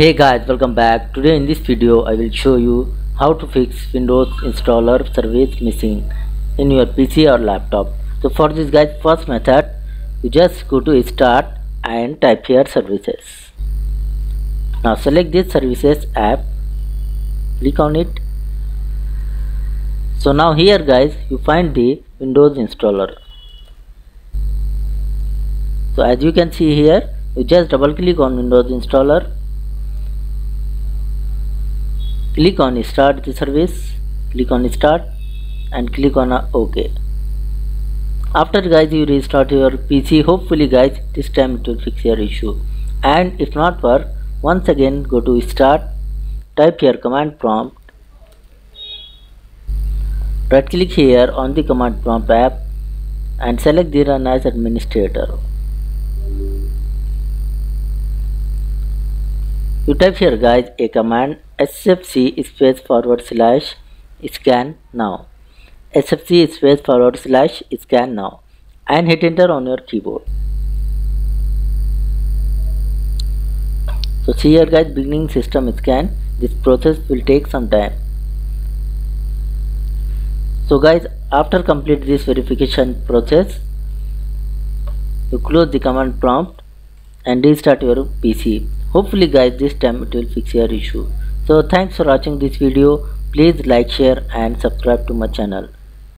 Hey guys, welcome back. Today in this video I will show you how to fix Windows installer service missing in your PC or laptop. So for this guys, first method, you just go to start and type here services. Now select this services app, click on it. So now here guys, you find the Windows installer. So as you can see here, you just double click on Windows installer click on start the service click on start and click on uh, ok. After guys you restart your pc hopefully guys this time it will fix your issue. And if not work once again go to start type here command prompt. Right click here on the command prompt app and select the run as administrator. You type here guys a command sfc space forward slash scan now. Sfc space forward slash scan now. And hit enter on your keyboard. So see here guys beginning system scan. This process will take some time. So guys after complete this verification process you close the command prompt and restart your pc hopefully guys this time it will fix your issue so thanks for watching this video. Please like share and subscribe to my channel